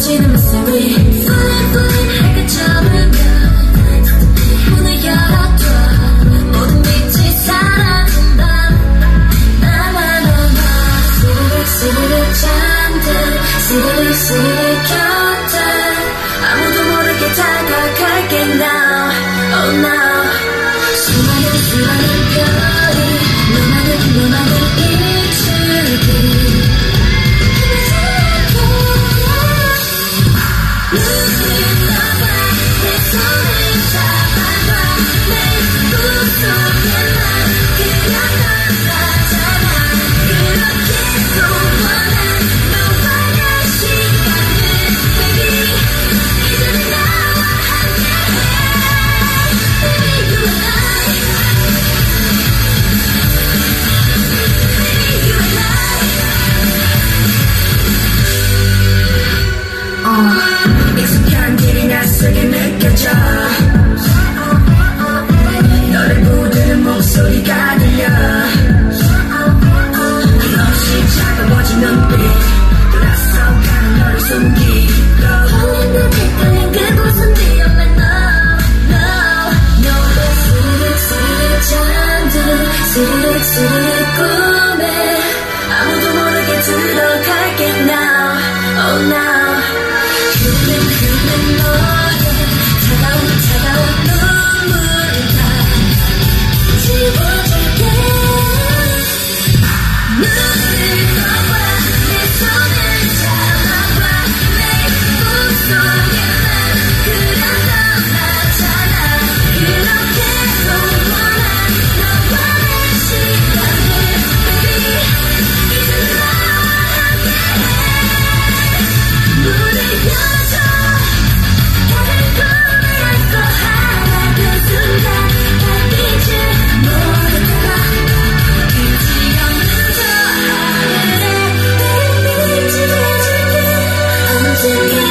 지금 모습이 Falling falling 문을 열어둬. 모든 빛이 사라진 나만 알아 스르륵 스르륵 잠든 스르륵 스르륵 아무도 모르게 다가갈게 Oh, now 수많은 수많은 별이 너만을 너만을 잃어 Thank.